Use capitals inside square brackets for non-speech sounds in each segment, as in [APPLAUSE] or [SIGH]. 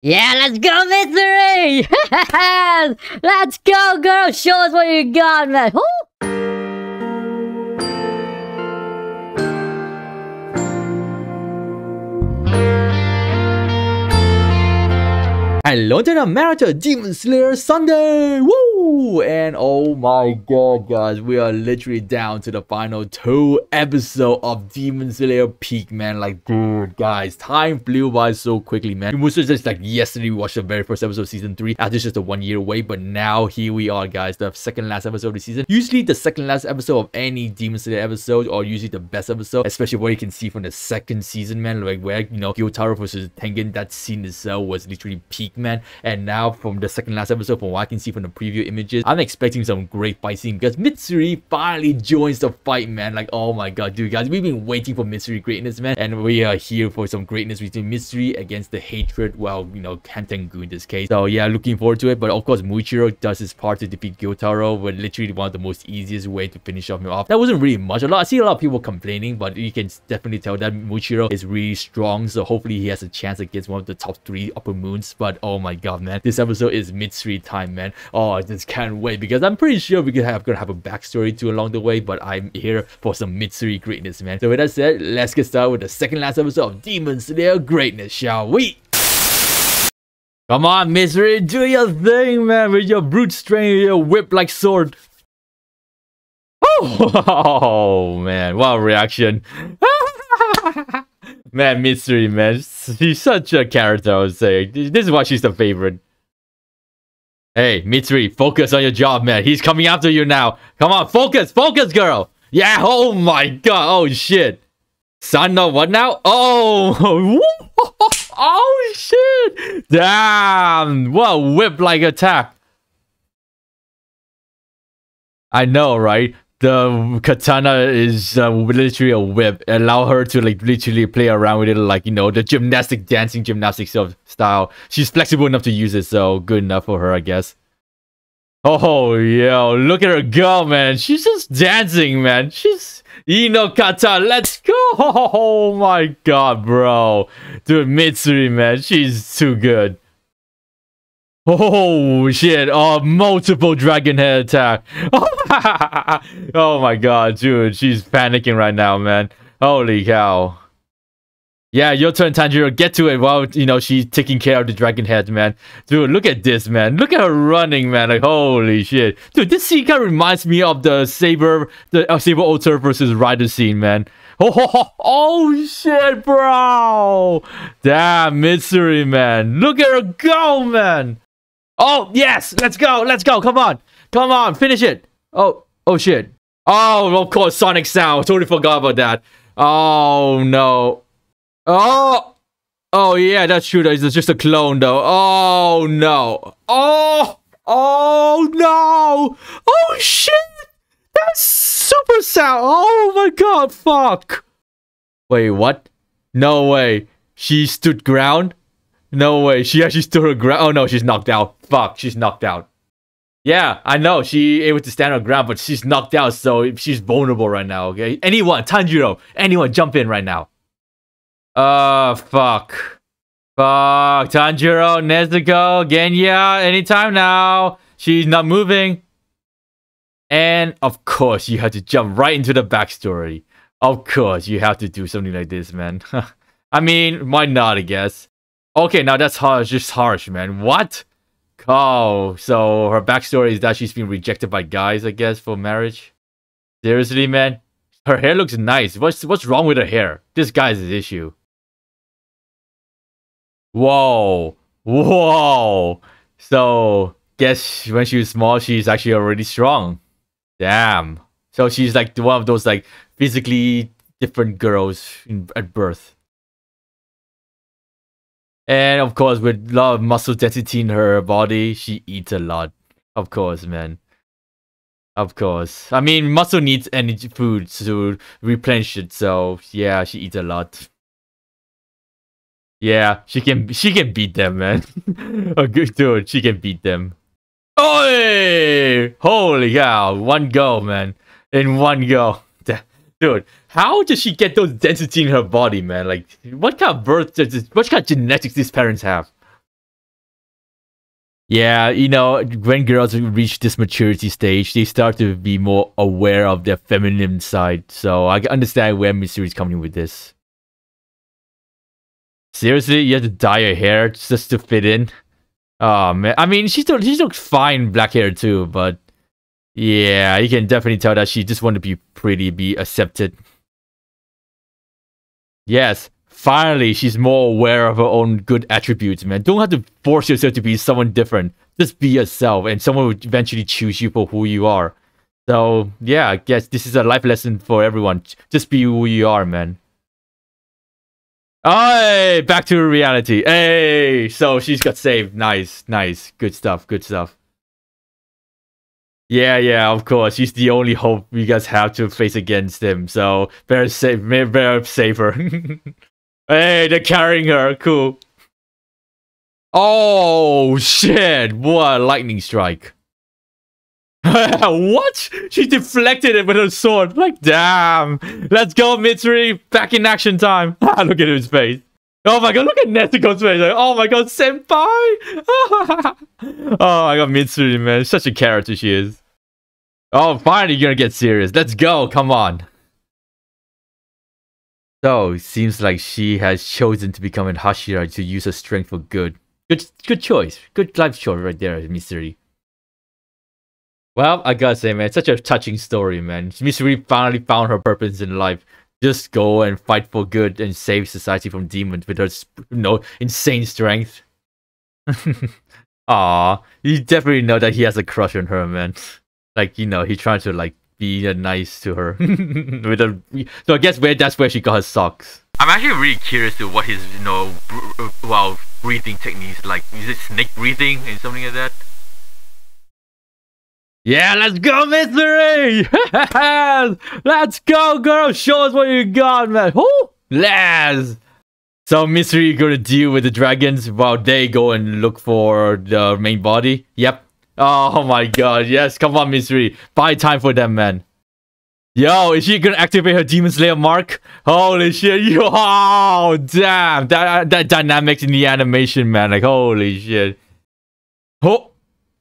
Yeah, let's go, Mitsuri! [LAUGHS] let's go, girl! Show us what you got, man! Hello to the Marathon Demon Slayer Sunday! Woo! And oh my god, guys, we are literally down to the final two episode of Demon Slayer Peak, man. Like, dude, guys, time flew by so quickly, man. It was just like yesterday we watched the very first episode of season three. After just a one year away, but now here we are, guys, the second last episode of the season. Usually the second last episode of any Demon Slayer episode, or usually the best episode, especially what you can see from the second season, man. Like where you know Gyotaro versus Tengen, that scene itself was literally peak, man. And now from the second last episode, from what I can see from the preview images, I'm expecting some great fight scene because Mitsuri finally joins the fight, man. Like, oh my god, dude, guys, we've been waiting for Mitsuri greatness, man. And we are here for some greatness between Mitsuri against the hatred, well, you know, Hantengu in this case. So yeah, looking forward to it. But of course, Muichiro does his part to defeat Gyotaro, but literally one of the most easiest way to finish off him off. That wasn't really much. A lot I see a lot of people complaining, but you can definitely tell that Muichiro is really strong. So hopefully he has a chance against one of the top three upper moons. But oh my god, man. This episode is Mitsuri time, man. Oh, I just can't wait because I'm pretty sure we could have gonna have a backstory too along the way, but I'm here for some Mitsuri greatness, man. So with that said, let's get started with the second last episode of Demon Slayer greatness, shall we? Come on, Mitsuri, do your thing, man, with your brute strength, your whip-like sword. [LAUGHS] Oh, man, what a reaction. [LAUGHS] man, Mitsuri, man, she's such a character, I would say. This is why she's the favorite. Hey, Mitsuri, focus on your job, man. He's coming after you now. Come on, focus, focus, girl. Yeah, oh my god, oh shit. Son, no, what now? Oh, [LAUGHS] oh shit. Damn, what whip-like attack. I know, right? The katana is uh, literally a whip. Allow her to like literally play around with it, like you know the gymnastic dancing gymnastics of style. She's flexible enough to use it, so good enough for her, I guess. Oh yo, look at her go, man. She's just dancing, man. She's Ino Kata, let's go! [LAUGHS] Oh my god, bro. Dude, Mitsuri, man, she's too good. Oh shit! Oh, multiple dragon head attack. [LAUGHS] oh my god, dude, she's panicking right now, man. Holy cow. Yeah, your turn, Tanjiro. Get to it while you know she's taking care of the dragon head, man. Dude, look at this, man. Look at her running, man. Like holy shit, dude. This scene kind of reminds me of the Saber, the uh, Saber Alter versus Rider scene, man. Oh, [LAUGHS] oh, oh, oh shit, bro! Damn, Mitsuri, man. Look at her go, man. Oh, yes! Let's go! Let's go! Come on! Come on! Finish it! Oh, oh shit. Oh, of course, Sonic Sound. Totally forgot about that. Oh, no. Oh! Oh, yeah, that's true. It's just a clone, though. Oh, no. Oh! Oh, no! Oh, shit! That's super sound! Oh, my God, fuck! Wait, what? No way. She stood ground? No way. She actually stood her ground. Oh no, she's knocked out. Fuck, she's knocked out. Yeah, I know. She able to stand her ground, but she's knocked out, so she's vulnerable right now, okay? Anyone, Tanjiro, anyone, jump in right now. Uh, fuck. Fuck. Tanjiro, Nezuko, Genya, anytime now. She's not moving. And of course, you have to jump right into the backstory. Of course, you have to do something like this, man. [LAUGHS] I mean, why not, I guess. Okay, now that's harsh, just harsh, man. What? Oh, so her backstory is that she's been rejected by guys, I guess, for marriage. Seriously, man? Her hair looks nice. What's what's wrong with her hair? This guy's his issue. Whoa. Whoa. So, guess when she was small, she's actually already strong. Damn. So she's like one of those like physically different girls in, at birth. And of course, with a lot of muscle density in her body, she eats a lot. Of course, man. Of course. I mean, muscle needs energy food to replenish it, so yeah, she eats a lot. Yeah, she can she can beat them, man. [LAUGHS] a good dude, she can beat them. Oh, holy cow! One go, man. In one go, dude. How does she get those density in her body, man? Like, what kind of birth does what kind of genetics these parents have? Yeah, you know, when girls reach this maturity stage, they start to be more aware of their feminine side. So I understand where Mitsuri is coming with this. Seriously, you have to dye your hair just to fit in? Oh man, I mean, she still she looks fine black hair too, but yeah, you can definitely tell that she just wanted to be pretty, be accepted. Yes, finally, she's more aware of her own good attributes, man. Don't have to force yourself to be someone different. Just be yourself, and someone will eventually choose you for who you are. So, yeah, I guess this is a life lesson for everyone. Just be who you are, man. Hey, back to reality. Hey, so she's got saved. Nice, nice. Good stuff, good stuff. Yeah, yeah, of course. She's the only hope you guys have to face against him. So very safe, very safer. [LAUGHS] hey, they're carrying her. Cool. Oh shit! What lightning strike! [LAUGHS] what? She deflected it with her sword. Like, damn. Let's go, Mitsuri. Back in action time. [LAUGHS] look at his face. Oh my god, look at Nezuko's face. Like, oh my god, senpai. [LAUGHS] oh my god, Mitsuri, man. Such a character she is. Oh, finally you're gonna get serious. Let's go. Come on. So, it seems like she has chosen to become an Hashira to use her strength for good. Good good choice. Good life choice right there, Mitsuri. Well, I gotta say, man, such a touching story, man. Mitsuri finally found her purpose in life just go and fight for good and save society from demons with her, you know, insane strength. [LAUGHS] Aw, you definitely know that he has a crush on her, man. Like, you know, he trying to like be nice to her. [LAUGHS] with a, so I guess where that's where she got her socks. I'm actually really curious to what his, you know, uh, well, breathing techniques like. Is it snake breathing and something like that? Yeah, let's go, Mitsuri! let's go, girl! Show us what you got, man! Whoo! Les! So Mitsuri gonna deal with the dragons while they go and look for the main body? Yep. Oh my god, yes, come on, Mitsuri. Buy time for them, man. Yo, is she gonna activate her Demon Slayer mark? Holy shit, yo, oh, damn. That, that dynamics in the animation, man. Like, holy shit. Oh,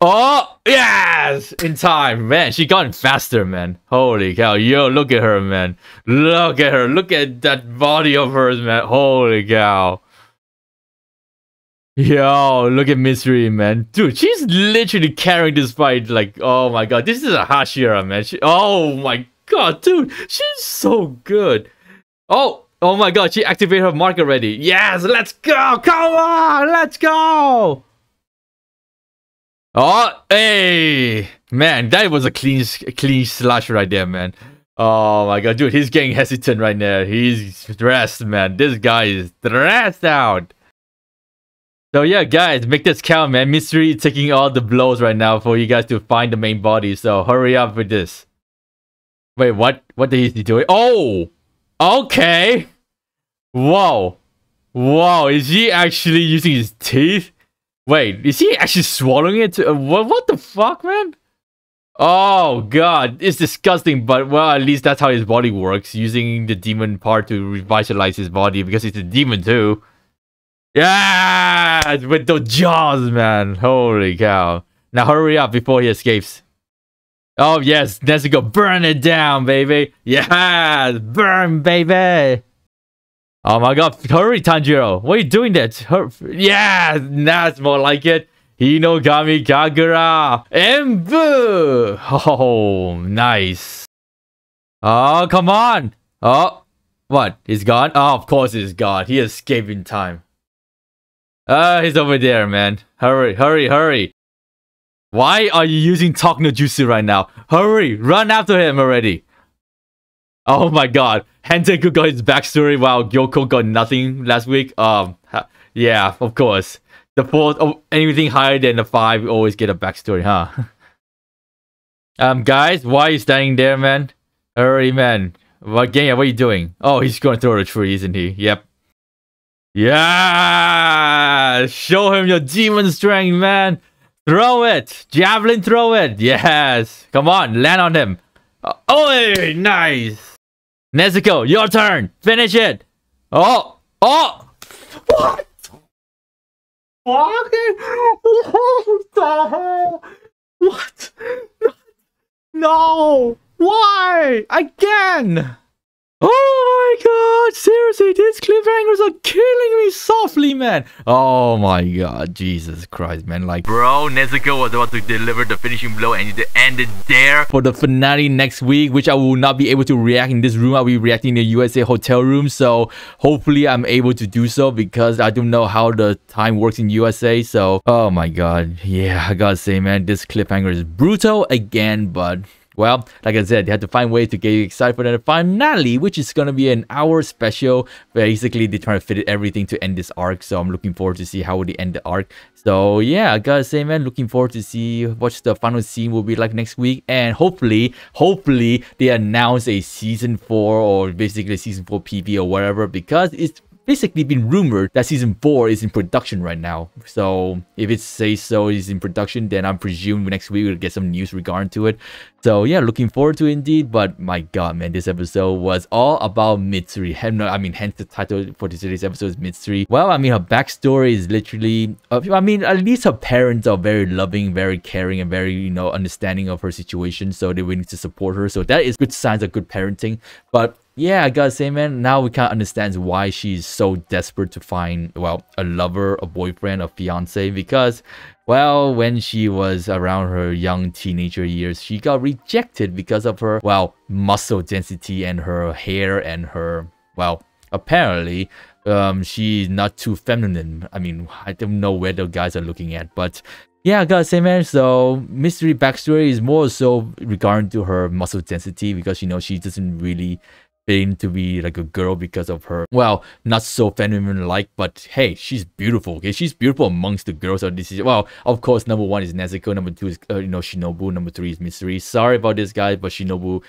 Oh, yes! In time. Man, she gone faster, man. Holy cow. Yo, look at her, man. Look at her. Look at that body of hers, man. Holy cow. Yo, look at Mitsuri, man. Dude, she's literally carrying this fight like, oh my god. This is a Hashira, man. She, oh my god, dude. She's so good. Oh, oh my god. She activated her mark already. Yes, let's go. Come on, let's go. Oh, hey, man, that was a clean, clean slash right there, man. Oh my god, dude, he's getting hesitant right now. He's stressed, man. This guy is stressed out. So yeah, guys, make this count, man. Mitsuri taking all the blows right now for you guys to find the main body. So hurry up with this. Wait, what? What is he doing? Oh, okay. Whoa, whoa. Is he actually using his teeth? Wait, is he actually swallowing it? Uh, what, what the fuck, man? Oh god, it's disgusting, but well, at least that's how his body works, using the demon part to revitalize his body because he's a demon too. Yeah, with the jaws, man. Holy cow. Now hurry up before he escapes. Oh yes, Nezuko, burn it down, baby. Yes, burn, baby. Oh my god, hurry, Tanjiro. What are you doing that? Hur yeah, that's more like it. Hinokami Kagura. Embu. Oh, nice. Oh, come on. Oh, what? He's gone? Oh, of course he's gone. He escaped in time. Ah, uh, he's over there, man. Hurry, hurry, hurry. Why are you using Talk Jutsu right now? Hurry, run after him already. Oh my god. Hantengu got his backstory while Gyokko got nothing last week. Um, yeah, of course. The fourth, oh, anything higher than the five, always get a backstory, huh? [LAUGHS] um, guys, why are you standing there, man? Hurry, man. What, yeah, what are you doing? Oh, he's going to throw a tree, isn't he? Yep. Yeah! Show him your demon strength, man! Throw it! Javelin, throw it! Yes! Come on, land on him! Oh, nice! Nezuko, your turn. Finish it. Oh, oh, what? fucking what the hell? What? No! Why? Again! Oh my god, seriously, these cliffhangers are killing me softly, man. Oh my god, Jesus Christ, man. Like, bro, Nezuko was about to deliver the finishing blow and it ended there for the finale next week, which I will not be able to react in this room. I'll be reacting in the USA hotel room. So hopefully I'm able to do so because I don't know how the time works in USA. So, oh my god. Yeah, I gotta say, man, this cliffhanger is brutal again, but well, like I said, they had to find ways to get you excited for the finale, which is gonna be an hour special. Basically, they try to fit everything to end this arc, so I'm looking forward to see how they end the arc. So yeah, I gotta say, man, looking forward to see what the final scene will be like next week, and hopefully, hopefully they announce a season four or basically season four PV or whatever, because it's basically been rumored that season 4 is in production right now. So if it says so is in production, then I'm presuming next week we'll get some news regarding to it. So yeah, looking forward to it indeed. But my god, man, this episode was all about Mitsuri. I mean, hence the title for today's episode is Mitsuri. Well, I mean, her backstory is literally, uh, I mean, at least her parents are very loving, very caring, and very, you know, understanding of her situation. So they're willing to support her. So that is good signs of good parenting. But yeah, I gotta say, man, now we kind of understand why she's so desperate to find, well, a lover, a boyfriend, a fiance, because, well, when she was around her young teenager years, she got rejected because of her, well, muscle density and her hair and her, well, apparently, um, she's not too feminine. I mean, I don't know where the guys are looking at, but yeah, I gotta say, man. So, Mitsuri backstory is more so regarding to her muscle density because you know she doesn't really fitting to be like a girl because of her. Well not so feminine like but hey she's beautiful okay? She's beautiful amongst the girls of this well of course number one is nezuko number two is uh, you know shinobu number three is Mitsuri sorry about this guy but shinobu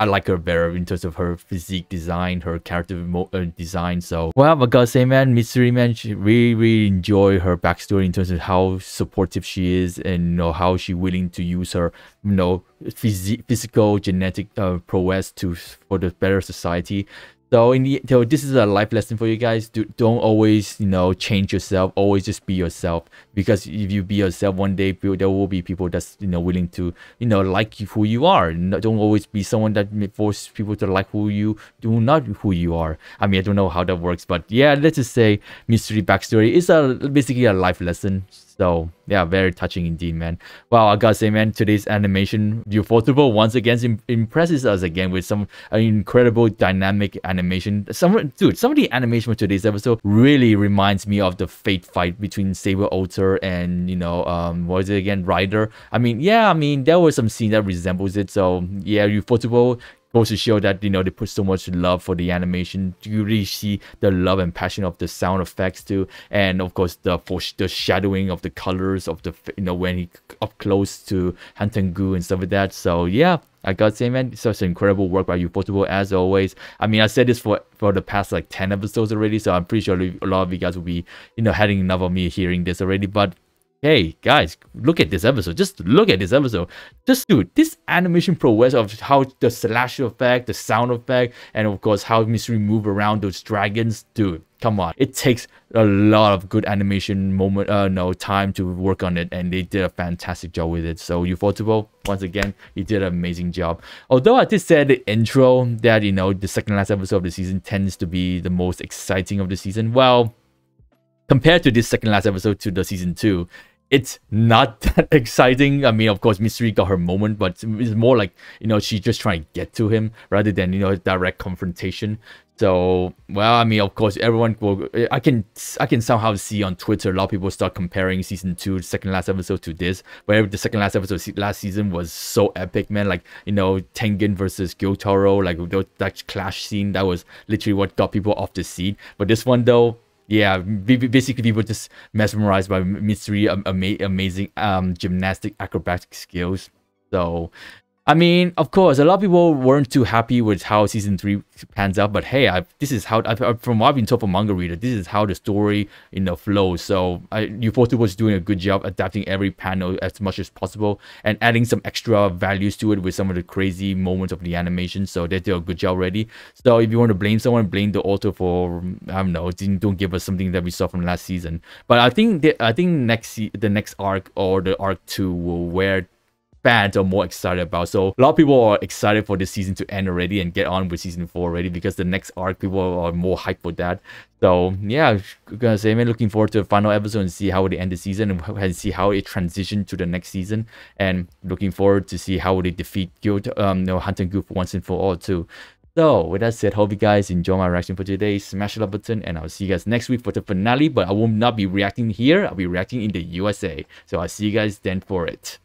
I like her better in terms of her physique design, her character uh, design. So, well, I gotta say, man, Mitsuri, man, she really, really enjoy her backstory in terms of how supportive she is and, you know, how she willing to use her, you know, phys physical, genetic uh, prowess to for the better society. So in the so this is a life lesson for you guys. Do, don't always you know change yourself. Always just be yourself. Because if you be yourself, one day there will be people that's you know willing to you know like you, who you are. Don't always be someone that force people to like who you do not who you are. I mean I don't know how that works, but yeah, let's just say Mitsuri backstory is a basically a life lesson. So yeah, very touching indeed, man. Wow, I gotta say, man, today's animation, Ufotable once again impresses us again with some uh, incredible dynamic animation. Some dude, some of the animation for today's episode really reminds me of the fate fight between Saber Alter and you know, um, what is it again, Rider. I mean, yeah, I mean there was some scene that resembles it. So yeah, Ufotable goes to show that you know they put so much love for the animation you really see the love and passion of the sound effects too and of course the for the shadowing of the colors of the you know when he up close to Han Tengu and stuff like that so yeah I gotta say, man, such incredible work by Ufotable as always. I mean, I said this for for the past like ten episodes already, so I'm pretty sure a lot of you guys will be, you know, having enough of me hearing this already. But Hey guys, look at this episode. Just look at this episode. Just dude, this animation prowess of how the slash effect, the sound effect, and of course how Mitsuri move around those dragons, dude. Come on, it takes a lot of good animation moment, uh, no time to work on it, and they did a fantastic job with it. So Ufotable, once again, you did an amazing job. Although I did say the intro that you know the second last episode of the season tends to be the most exciting of the season. Well, compared to this second last episode to the season two, it's not [LAUGHS] that exciting. I mean, of course, Mitsuri got her moment, but it's more like, you know, she's just trying to get to him rather than, you know, direct confrontation. So, well, I mean, of course, everyone will, I can, I can somehow see on Twitter, a lot of people start comparing season two, second last episode to this, where the second last episode last season was so epic, man. Like, you know, Tengen versus Gyotaro, like that clash scene, that was literally what got people off the seat. But this one, though, yeah, basically people just mesmerized by ama amazing um gymnastic acrobatic skills. So I mean, of course, a lot of people weren't too happy with how season three pans out, but hey, I, this is how, I, from what I've been told from manga reader, this is how the story, you know, flows. So I, Ufotable was doing a good job adapting every panel as much as possible and adding some extra values to it with some of the crazy moments of the animation. So they did a good job already. So if you want to blame someone, blame the author for, I don't know, didn't, don't give us something that we saw from last season. But I think that, I think next the next arc or the arc two will where fans are more excited about. So a lot of people are excited for this season to end already and get on with season four already because the next arc people are more hyped for that. So yeah, I'm gonna say man, looking forward to the final episode and see how they end the season and see how it transition to the next season. And looking forward to see how they defeat Guild, um, no Hantengu once and for all too. So with that said, hope you guys enjoy my reaction for today. Smash the like button and I'll see you guys next week for the finale. But I will not be reacting here. I'll be reacting in the USA. So I'll see you guys then for it.